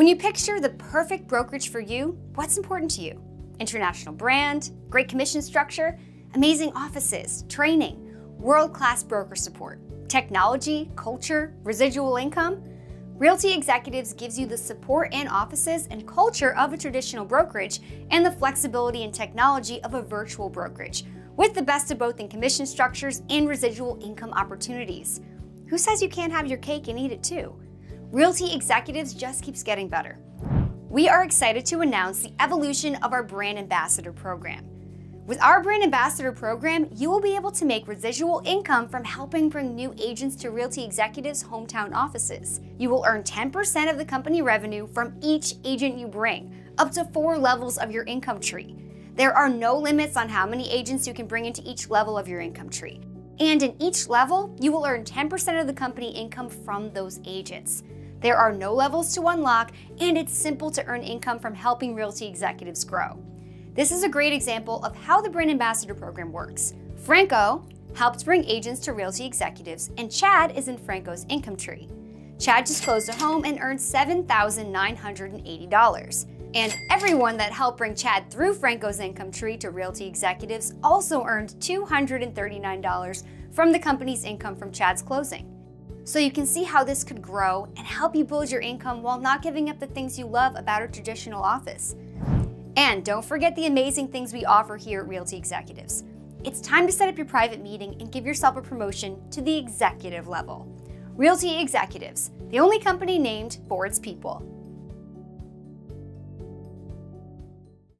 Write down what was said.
When you picture the perfect brokerage for you, what's important to you? International brand, great commission structure, amazing offices, training, world-class broker support, technology, culture, residual income? Realty Executives gives you the support and offices and culture of a traditional brokerage and the flexibility and technology of a virtual brokerage, with the best of both in commission structures and residual income opportunities. Who says you can't have your cake and eat it too? Realty Executives just keeps getting better. We are excited to announce the evolution of our Brand Ambassador program. With our Brand Ambassador program, you will be able to make residual income from helping bring new agents to Realty Executives' hometown offices. You will earn 10% of the company revenue from each agent you bring, up to four levels of your income tree. There are no limits on how many agents you can bring into each level of your income tree. And in each level, you will earn 10% of the company income from those agents. There are no levels to unlock, and it's simple to earn income from helping realty executives grow. This is a great example of how the Brand Ambassador program works. Franco helps bring agents to realty executives, and Chad is in Franco's income tree. Chad just closed a home and earned $7,980. And everyone that helped bring Chad through Franco's income tree to realty executives also earned $239 from the company's income from Chad's closing. So you can see how this could grow and help you build your income while not giving up the things you love about a traditional office. And don't forget the amazing things we offer here at Realty Executives. It's time to set up your private meeting and give yourself a promotion to the executive level. Realty Executives, the only company named for its people.